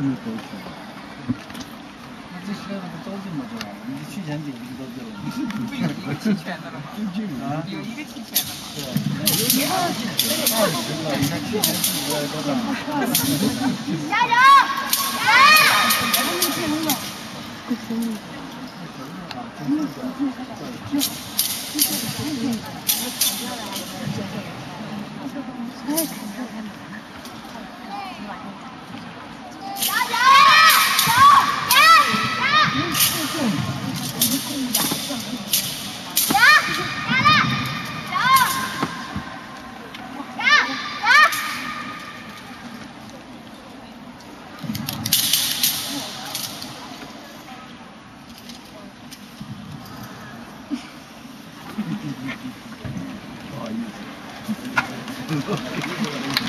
没有多钱。这现在不着急吗？这玩，你去年就不知道这玩意儿。不有一个提前的了吗？有一个提前的。对，有一个提前的。二十了，加油！哎，ああいい。